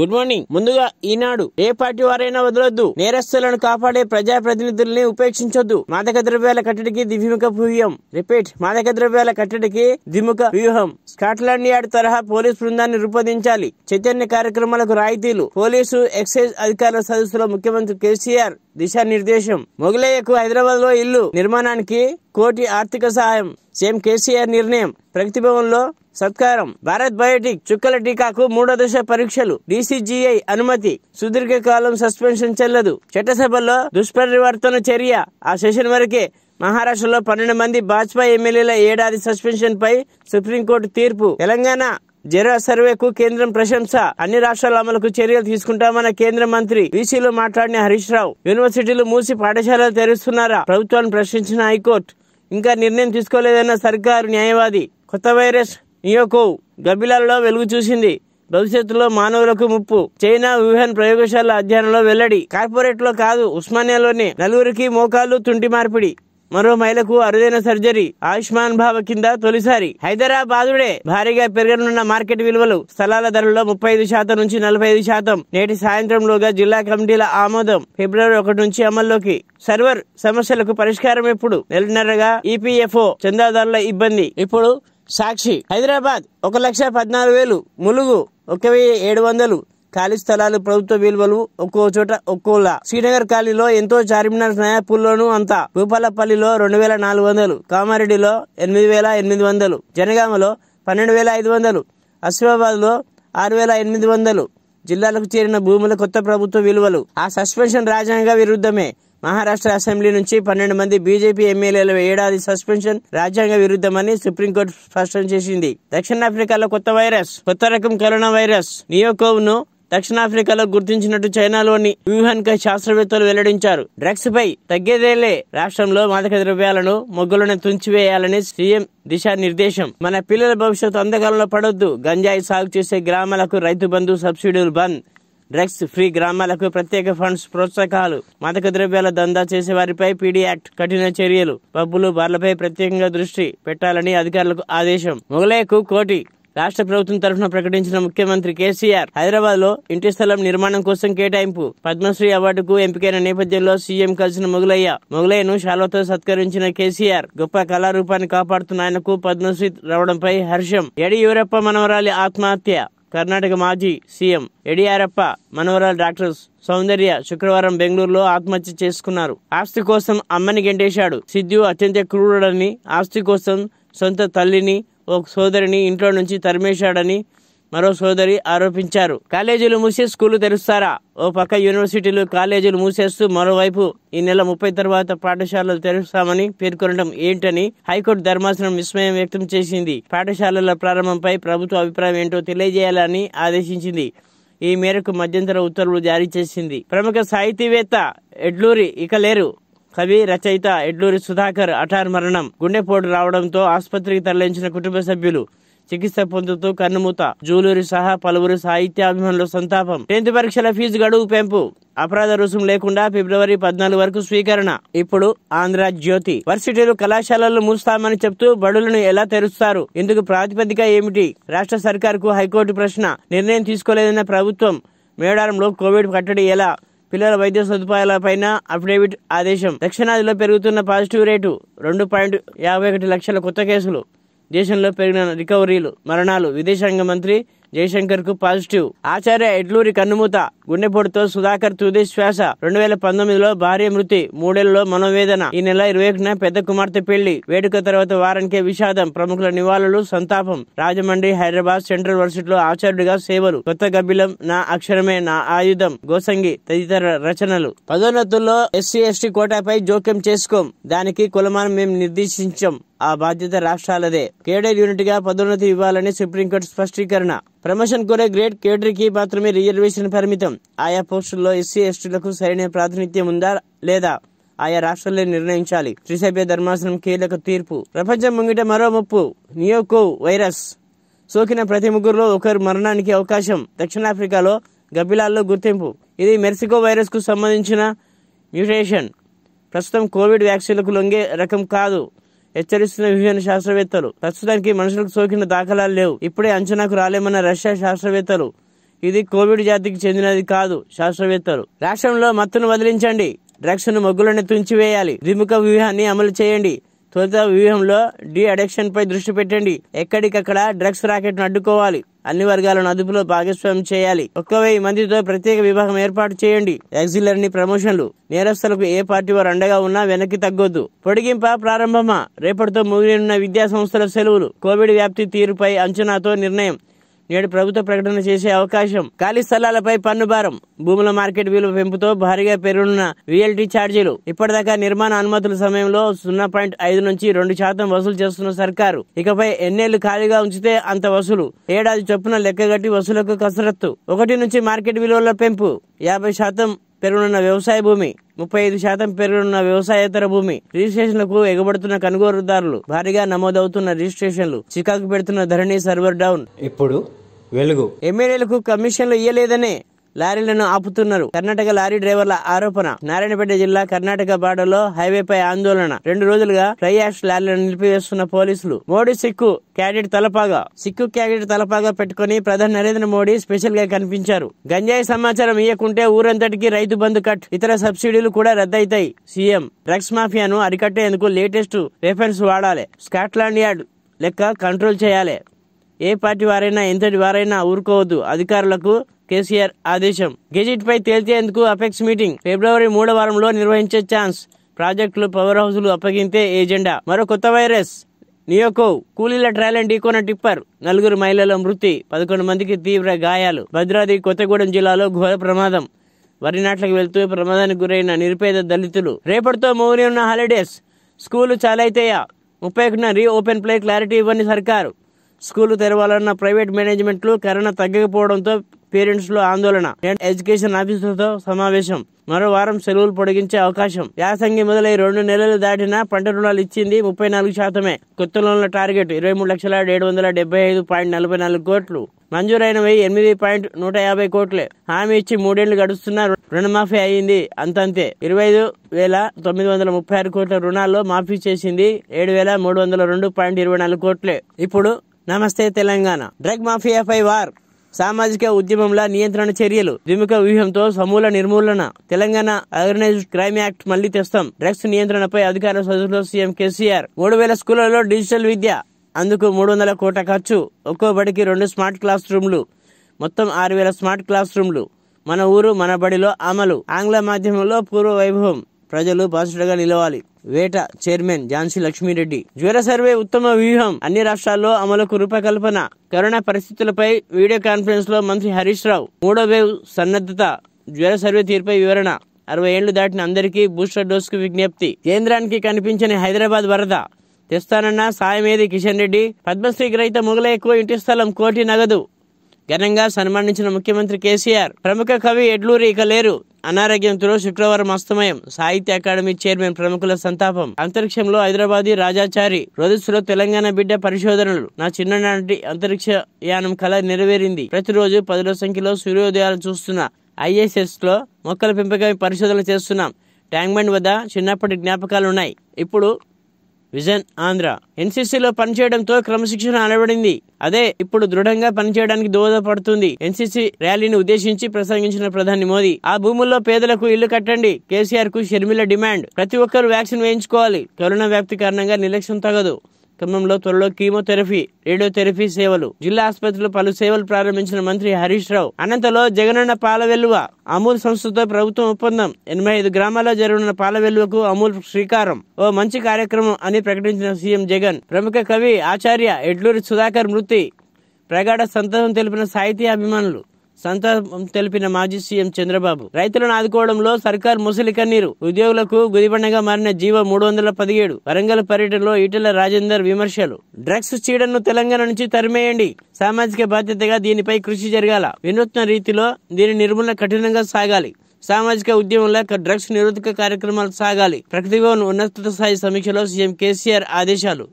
Good morning ముందుగా ఈనాడు ఏ party వారైనా వదలొద్దు. నేరస్తులను కాపాడే ప్రజా ప్రతినిధుల్ని ఉపేక్షించొద్దు. మాదక ద్రవ్యాల కట్టడికి ద్విముఖ వ్యూహం. రిపీట్ మాదక ద్రవ్యాల కట్టడికి ద్విముఖ వ్యూహం. స్కాట్లాండ్ యార్డ్ తరహా పోలీస్ బృందాన్ని రూపొందించాలి. చైతన్య కార్యక్రమాలకు రాయితీలు. పోలీసు ఎక్సైజ్ అధికారుల సదస్సులో ముఖ్యమంత్రి కేసీఆర్ దిశానిర్దేశం. మొగలయ్యకు హైదరాబాద్లో ఇల్లు నిర్మాణానికి కోటి ఆర్థిక సహాయం. సీఎం కేసీఆర్ నిర్ణయం. ప్రగతి భవన్లో సత్కారం. భారత్ బయోటిక్ చుక్కల టీకాకు మూడో దశ పరీక్షలు. డీసీజీఐ అనుమతి. సుదీర్ఘకాలం సస్పెన్షన్ చెల్లదు. చట్టసభలో దుష్పరివర్తన చర్య. ఆ సెషన్ వరకే మహారాష్ట్రలో పన్నెండు మంది భాజపా ఎమ్మెల్యేల ఏడాది సస్పెన్షన్ పై సుప్రీంకోర్టు తీర్పు. తెలంగాణ జరా సర్వేకు కేంద్రం ప్రశంస. అన్ని రాష్ట్రాల అమలుకు చర్యలు తీసుకుంటామన్న కేంద్ర మంత్రి వీసీలో మాట్లాడిన హరీష్ రావు. యూనివర్సిటీలు మూసి పాఠశాలలు తెరుస్తున్నారా? ప్రభుత్వాన్ని ప్రశ్నించిన హైకోర్టు. ఇంకా నిర్ణయం తీసుకోలేదన్న సర్కారు న్యాయవాది కొత్త వైరస్ నియోకో గబ్బిలాలలో వెలుగు చూసింది. భవిష్యత్తులో మానవులకు ముప్పు. చైనా వ్యూహన్ ప్రయోగశాల అధ్యయనంలో వెల్లడి. కార్పొరేట్లో కాదు ఉస్మానియాలోనే నలుగురికి మోకాలు తుంటి మార్పిడి. మరో మహిళకు అరుదైన సర్జరీ ఆయుష్మాన్ భావ కింద తొలిసారి. హైదరాబాదుడే భారీగా పెరగనున్న మార్కెట్ విలువలు స్థలాల ధరల్లో ముప్పై ఐదు శాతం నుంచి నలభై ఐదు శాతం. నేటి సాయంత్రంలోగా జిల్లా కమిటీల ఆమోదం ఫిబ్రవరి ఒకటి నుంచి అమల్లోకి. సర్వర్ సమస్యలకు పరిష్కారం ఎప్పుడు? నెలన్నరగా ఈపీఎఫ్ఓ చందాదారుల ఇబ్బంది. ఇప్పుడు సాక్షి హైదరాబాద్ ఒక లక్ష పద్నాలుగు వేలు ములుగు ఒక వెయ్యి ఏడు వందలు. ఖాళీ స్థలాలు ప్రభుత్వ విలువలు ఒక్కో చోట ఒక్కోలా. శ్రీనగర్ ఖాళీలో ఎంతో చార్మినార్ స్నేహపూర్లోనూ అంతా. భూపాలపల్లిలో రెండు వేల నాలుగు వందలు కామారెడ్డిలో ఎనిమిది వేల ఎనిమిది వందలు జనగామలో పన్నెండు వేల ఐదు వందలు అసిఫాబాద్లో ఆరు వేల ఎనిమిది వందలు జిల్లాలకు చేరిన భూముల కొత్త ప్రభుత్వ విలువలు. ఆ సస్పెన్షన్ రాజ్యాంగ విరుద్ధమే. మహారాష్ట్ర అసెంబ్లీ నుంచి పన్నెండు మంది బీజేపీ ఎమ్మెల్యేల ఏడాది సస్పెన్షన్ రాజ్యాంగ విరుద్ధమని సుప్రీంకోర్టు స్పష్టం చేసింది. దక్షిణాఫ్రికాలో కొత్త వైరస్ కొత్త రకం కరోనా వైరస్ నియోకోవ్ను దక్షిణాఫ్రికాలో గుర్తించినట్టు చైనాలోని వ్యూహన్కై శాస్త్రవేత్తలు వెల్లడించారు. డ్రగ్స్ పై తగ్గేదేలే రాష్ట్రంలో మాదక ద్రవ్యాలను మొగ్గులను తుంచివేయాలని సీఎం దిశానిర్దేశం. మన పిల్లల భవిష్యత్తు అంధకాలంలో పడొద్దు. గంజాయి సాగు చేసే గ్రామాలకు రైతు బంధు సబ్సిడీలు బంద్. డ్రగ్స్ ఫ్రీ గ్రామాలకు ప్రత్యేక ఫండ్స్ ప్రోత్సాహకాలు. మాదక ద్రవ్యాల దందా చేసే వారిపై పీడీ యాక్ట్ కఠిన చర్యలు. పబ్బులు బార్లపై ప్రత్యేకంగా దృష్టి పెట్టాలని అధికారులకు ఆదేశం. మొగలేకు కోటి రాష్ట్ర ప్రభుత్వం తరఫున ప్రకటించిన ముఖ్యమంత్రి కేసీఆర్ హైదరాబాద్లో ఇంటి స్థలం నిర్మాణం కోసం కేటాయింపు. పద్మశ్రీ అవార్డుకు ఎంపికైన నేపథ్యంలో సీఎం కలిసిన మొగలయ్య మొగలయ్యను శాల్వతో సత్కరించిన కేసీఆర్ గొప్ప కళారూపాన్ని కాపాడుతున్న ఆయనకు పద్మశ్రీ రావడంపై హర్షం. యడియూరప్ప మనవరాలి ఆత్మహత్య. కర్ణాటక మాజీ సీఎం యడియారప్ప మనవరాలు డాక్టర్ సౌందర్య శుక్రవారం బెంగళూరులో ఆత్మహత్య చేసుకున్నారు. ఆస్తి కోసం అమ్మని గెంటేశాడు. సిద్ధు అత్యంత క్రూరుడని ఆస్తి కోసం సొంత తల్లిని ఓ సోదరిని ఇంట్లో నుంచి తరిమేశాడని మరో సోదరి ఆరోపించారు. కాలేజీలు మూసి స్కూళ్ళు తెరుస్తారా? ఓ పక్క యూనివర్సిటీలు కాలేజీలు మూసేస్తూ మరోవైపు ఈ నెల ముప్పై తర్వాత పాఠశాలలు తెరుస్తామని పేర్కొనడం ఏంటని హైకోర్టు ధర్మాసనం విస్మయం వ్యక్తం చేసింది. పాఠశాలల ప్రారంభంపై ప్రభుత్వ అభిప్రాయం ఏంటో తెలియజేయాలని ఆదేశించింది. ఈ మేరకు మధ్యంతర ఉత్తర్వులు జారీ చేసింది. ప్రముఖ సాహితీవేత్త ఎడ్లూరి ఇక లేరు. కవి రచయిత ఎడ్లూరి సుధాకర్ అటార్ మరణం గుండెపోటు రావడంతో ఆసుపత్రికి తరలించిన కుటుంబ సభ్యులు చికిత్స పొందుతూ కన్నుమూత. జూలూరి సహా పలువురు సాహిత్యాభిమానులు సంతాపం. టెన్త్ పరీక్షల ఫీజు గడువు పెంపు. అపరాధ రుసుం లేకుండా ఫిబ్రవరి పద్నాలుగు వరకు స్వీకరణ. ఇప్పుడు ఆంధ్ర జ్యోతి. వర్సిటీలు కళాశాలలు మూస్తామని చెప్తూ బడులను ఎలా తెరుస్తారు? ఇందుకు ప్రాతిపదిక ఏమిటి? రాష్ట్ర సర్కార్కు హైకోర్టు ప్రశ్న. నిర్ణయం తీసుకోలేదన్న ప్రభుత్వం మేడారంలో కోవిడ్ కట్టడి ఎలా? పిల్లల వైద్య సదుపాయాలపైన అఫిడవిట్ ఆదేశం. దక్షిణాదిలో పెరుగుతున్న పాజిటివ్ రేటు రెండు పాయింట్ యాభై ఒకటి లక్షల కొత్త కేసులు. దేశంలో పెరిగిన రికవరీలు మరణాలు. విదేశాంగ మంత్రి జయశంకర్కు పాజిటివ్. ఆచార్య ఎడ్లూరి కన్నుమూత గుండెపోటుతో సుధాకర్ తుది శ్వాస రెండు వేల పంతొమ్మిదిలో భార్య మృతి మూడేళ్ళలో మనోవేదన. ఈ నెల ఇరవై ఒకటిన పెద్ద కుమార్తె పెళ్ళి. వేడుక తర్వాత వారానికే విషాదం ప్రముఖుల నివాళులు సంతాపం. రాజమండ్రి హైదరాబాద్ సెంట్రల్ వర్సిటీలో ఆచార్యుడిగా సేవలు. కొత్త గబ్బిలం నా అక్షరమే నా ఆయుధం గోసంగి తదితర రచనలు. పదోన్నతుల్లో ఎస్సీ ఎస్టీ కోటాపై జోక్యం చేసుకోం. దానికి కులమానం మేము నిర్దేశించాం. ఆ బాధ్యత రాష్ట్రాలదే. కేడర్ యూనిట్గా పదోన్నతి ఇవ్వాలని సుప్రీంకోర్టు స్పష్టీకరణ. ప్రమోషన్ కోరే గ్రేడ్ కేడర్కి మాత్రమే రిజర్వేషన్ పరిమితం. ఆయా పోస్టుల్లో ఎస్సీ ఎస్టీలకు సరైన ప్రాతినిధ్యం ఉందా లేదా? ఆయా రాష్ట్రాలే నిర్ణయించాలి. త్రిసభ్య ధర్మాసనం కీలక తీర్పు. ప్రపంచం ముంగిట మరో ముప్పు. NeoCoV virus. సోకిన ప్రతి ముగ్గురులో ఒకరు మరణానికి అవకాశం. దక్షిణాఫ్రికాలో గబ్బిలాల్లో గుర్తింపు. ఇది మెర్సికో వైరస్కు సంబంధించిన మ్యూటేషన్. ప్రస్తుతం కోవిడ్ వ్యాక్సిన్లకు లొంగే రకం కాదు. హెచ్చరిస్తున్న విభిన్న శాస్త్రవేత్తలు. ప్రస్తుతానికి మనుషులకు సోకిన దాఖలాలు లేవు. ఇప్పుడే అంచనాకు రాలేమన్న రష్యా శాస్త్రవేత్తలు. ఇది కోవిడ్ జాతికి చెందినది కాదు శాస్త్రవేత్తలు. రాష్ట్రంలో మత్తును వదిలించండి. డ్రగ్స్ను మొగ్గులను తుంచివేయాలి. ద్విముఖ వ్యూహాన్ని అమలు చేయండి. తొలుత వ్యూహంలో డి అడిక్షన్ పై దృష్టి పెట్టండి. ఎక్కడికక్కడ డ్రగ్స్ రాకెట్ను అడ్డుకోవాలి. అన్ని వర్గాలను అదుపులో భాగస్వామ్యం చేయాలి. ఒక్క వెయ్యి మందితో ప్రత్యేక విభాగం ఏర్పాటు చేయండి. ఎగ్జిలర్ని ప్రమోషన్లు. నేరస్తులకు ఏ పార్టీ వారు అండగా ఉన్నా వెనక్కి తగ్గొద్దు. పొడిగింప ప్రారంభమా? రేపటితో ముగిలినున్న విద్యా సంస్థల సెలవులు. కోవిడ్ వ్యాప్తి తీరుపై అంచనాతో నిర్ణయం. నేడు ప్రభుత్వ ప్రకటన చేసే అవకాశం. ఖాళీ స్థలాలపై పన్ను భారం. భూముల మార్కెట్ విలువ పెంపుతో భారీగా పెరుగున్న రియల్టీ ఛార్జీలు ఇప్పటిదాకా నిర్మాణ అనుమతుల సమయంలో సున్నా పాయింట్ ఐదు నుంచి రెండు శాతం వసూలు చేస్తున్న సర్కారు. ఇకపై ఎన్నేళ్ళు ఖాళీగా ఉంచితే అంత వసూలు. ఏడాది చొప్పున లెక్కగట్టి వసూలకు కసరత్తు. ఒకటి నుంచి మార్కెట్ విలువల పెంపు. యాభై శాతం పెరుగునున్న వ్యవసాయ భూమి. ముప్పై ఐదు శాతం పెరుగునున్న వ్యవసాయేతర భూమి. రిజిస్ట్రేషన్లకు ఎగబడుతున్న కొనుగోలుదారులు భారీగా నమోదవుతున్న రిజిస్ట్రేషన్లు. చికాకు పెడుతున్న ధరణి సర్వర్ డౌన్. ఇప్పుడు వెలుగు. ఎమ్మెల్యేలకు కమిషన్లు ఇయ్యలేదనే లారీలను ఆపుతున్నారు. కర్ణాటక లారీ డ్రైవర్ల ఆరోపణ. నారాయణపేట జిల్లా కర్ణాటక బార్డర్లో హైవేపై ఆందోళన. రెండు రోజులుగా ఫ్లై యాష్ లారీలను నిలిపివేస్తున్న పోలీసులు. మోడీ సిక్కు క్యాడెట్ తలపాగా. సిక్కు క్యాడెట్ తలపాగా పెట్టుకుని ప్రధాని నరేంద్ర మోడీ స్పెషల్గా కనిపించారు. గంజాయి సమాచారం ఇయ్యకుంటే ఊరంతటికి రైతు బంధు కట్. ఇతర సబ్సిడీలు కూడా రద్దయితాయి. సీఎం డ్రగ్స్ మాఫియాను అరికట్టేందుకు లేటెస్ట్ వెపన్స్ వాడాలి. స్కాట్లాండ్ యార్డ్ లెక్క కంట్రోల్ చేయాలి. ఏ పార్టీ వారైనా ఎంతటి వారైనా ఊరుకోవద్దు. అధికారులకు కేసీఆర్ ఆదేశం. గెజిట్ పై తేల్చేందుకు అపెక్స్ మీటింగ్. ఫిబ్రవరి మూడో వారంలో నిర్వహించే ఛాన్స్. ప్రాజెక్టులు పవర్ హౌస్లు అప్పగింతే ఏజెండా. మరో కొత్త వైరస్. నియోకో కూలీల ట్రయాలెన్ ఈకోన టిప్పర్. నలుగురు మహిళల మృతి. పదకొండు మందికి తీవ్ర గాయాలు. భద్రాద్రి కొత్తగూడెం జిల్లాలో ఘోర ప్రమాదం. వరి నాట్లకు వెళ్తూ ప్రమాదానికి గురైన నిరుపేద దళితులు. రేపటితో మౌని ఉన్న హాలిడేస్ స్కూలు చాలైతేయా? ముప్పై ఒకటిన రీ ఓపెన్ ప్లే క్లారిటీ ఇవ్వని సర్కారు. స్కూలు తెరవాలన్న ప్రైవేట్ మేనేజ్మెంట్లు కరోనా తగ్గకపోవడంతో పేరెంట్స్లో ఆందోళన ఎడ్యుకేషన్ ఆఫీసులతో సమావేశం. మరో వారం సెలవులు పొడిగించే అవకాశం. యాసంగి మొదలై రెండు నెలలు దాటినా పంట రుణాలు ఇచ్చింది ముప్పై నాలుగు శాతమే. కొత్త లోన్ల టార్గెట్ ఇరవై మూడు లక్షల ఏడు వందల డెబ్బై ఐదు పాయింట్ నలభై నాలుగు కోట్లు. మంజూరైనవి ఎనిమిది పాయింట్ నూట యాభై కోట్లే. హామీ ఇచ్చి మూడేళ్ళు గడుస్తున్న రుణమాఫీ అయింది అంతంతే. ఇరవై ఐదు వేల తొమ్మిది వందల ముప్పై ఆరు కోట్ల రుణాల్లో మాఫీ చేసింది ఏడు వేల మూడు వందల రెండు పాయింట్ ఇరవై నాలుగు కోట్లే. ఇప్పుడు నమస్తే తెలంగాణ. Drug మాఫియాపై war. సామాజిక ఉద్యమంలో నియంత్రణ చర్యలు. ద్విముఖ వ్యూహంతో సమూల నిర్మూలన. తెలంగాణ ఆర్గనైజ్డ్ క్రైమ్ యాక్ట్ మళ్ళీ తెస్తాం. డ్రగ్స్ నియంత్రణపై అధికార సదస్సులో సీఎం కేసీఆర్. మూడు వేల స్కూళ్ళలో డిజిటల్ విద్య. అందుకు మూడు వందల కోట్ల ఖర్చు. ఒక్కో బడికి రెండు స్మార్ట్ క్లాస్ రూమ్లు. మొత్తం ఆరు వేల స్మార్ట్ క్లాస్ రూమ్లు. మన ఊరు మన బడిలో అమలు. ఆంగ్ల మాధ్యమంలో పూర్వ వైభవం. ప్రజలు బాధితులుగా నిలవాలి. వేట చైర్మన్ ఝాన్సీ లక్ష్మీరెడ్డి. జ్వర సర్వే ఉత్తమ వ్యూహం. అన్ని రాష్ట్రాల్లో అమలుకు రూపకల్పన. కరోనా పరిస్థితులపై వీడియో కాన్ఫరెన్స్లో మంత్రి హరీష్ రావు. మూడో వేవ్ సన్నద్ధత. జ్వర సర్వే తీరుపై వివరణ. అరవై ఏళ్ళు దాటిన అందరికీ బూస్టర్ డోస్కు విజ్ఞప్తి. కేంద్రానికి కనిపించని హైదరాబాద్ వరద. తెస్తానన్న సాయమేది కిషన్ రెడ్డి. పద్మశ్రీ గ్రహీత మొగలయ్యకు ఇంటి స్థలం కోటి నగదు. ఘనంగా సన్మానించిన ముఖ్యమంత్రి కేసీఆర్. ప్రముఖ కవి ఎడ్లూరి ఇక లేరు. అనారోగ్యంతో శుక్రవారం అస్తమయం. సాహిత్య అకాడమీ చైర్మన్ ప్రముఖుల సంతాపం. అంతరిక్షంలో హైదరాబాదీ రాజాచారి రోజులో తెలంగాణ బిడ్డ పరిశోధనలు. నా చిన్ననాటి అంతరిక్ష యానం కళ నెరవేరింది. ప్రతిరోజు పదుల సంఖ్యలో సూర్యోదయాలు చూస్తున్న. ఐఎస్ఎస్లో మొక్కల పెంపకం పరిశోధనలు చేస్తున్నాం. ట్యాంక్ బండ్ వద్ద చిన్నప్పటి జ్ఞాపకాలు ఉన్నాయి ఇప్పుడు విజన్ ఆంధ్ర. ఎన్సీసీలో పనిచేయడంతో క్రమశిక్షణ అలవడింది. అదే ఇప్పుడు దృఢంగా పనిచేయడానికి దోహదపడుతుంది. ఎన్సీసీ ర్యాలీని ఉద్దేశించి ప్రసంగించిన ప్రధాని మోదీ ఆ భూముల్లో పేదలకు ఇల్లు కట్టండి. కేసీఆర్కు షర్మిల డిమాండ్. ప్రతి ఒక్కరూ వ్యాక్సిన్ వేయించుకోవాలి. కరోనా వ్యాప్తి కారణంగా నిర్లక్ష్యం తగదు. క్రమంలో త్వరలో కీమోథెరపీ రేడియోథెరపీ సేవలు జిల్లా ఆసుపత్రిలో పలు సేవలు ప్రారంభించిన మంత్రి హరీష్ రావు. అనంతలో జగనన్న పాల వెలువ అమూల్ సంస్థతో ప్రభుత్వం ఒప్పందం. ఎనభై ఐదు గ్రామాల్లో జరగనున్న పాల వెల్లువకు అమూల్ శ్రీకారం. ఓ మంచి కార్యక్రమం అని ప్రకటించిన సీఎం జగన్. ప్రముఖ కవి ఆచార్య ఎడ్లూరి సుధాకర్ మృతి. ప్రగాఢ సంతాపం తెలిపిన సాహితీ అభిమానులు. సంతాపం తెలిపిన మాజీ సీఎం చంద్రబాబు. రైతులను ఆదుకోవడంలో సర్కార్ ముసలి కన్నీరు. ఉద్యోగులకు గుదిబండగా మారిన జీవో మూడు వందల పదిహేడు. వరంగల్ పర్యటనలో ఈటల రాజేందర్ విమర్శలు. డ్రగ్స్ చీడను తెలంగాణ నుంచి తరిమేయండి. సామాజిక బాధ్యతగా దీనిపై కృషి జరగాల. వినూత్న రీతిలో దీని నిర్మూలన కఠినంగా సాగాలి. సామాజిక ఉద్యమంలో డ్రగ్స్ నిరోధక కార్యక్రమాలు సాగాలి. ప్రకృతి భవన్ ఉన్నత స్థాయి సమీక్షలో సీఎం కేసీఆర్ ఆదేశాలు.